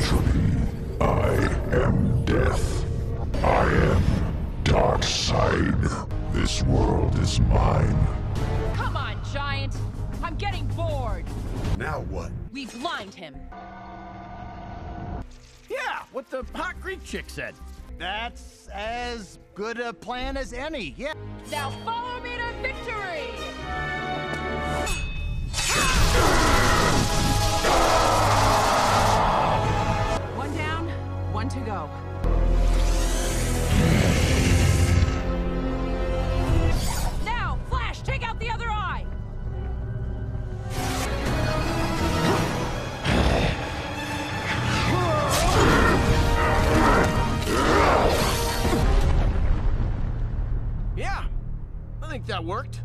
entropy. I am death. I am Darkseid. This world is mine. Come on, Giant! I'm getting bored! Now what? We've lined him. Yeah, what the hot Greek chick said. That's as good a plan as any, yeah. Now follow me to victory! To go. Now, Flash, take out the other eye! Yeah, I think that worked.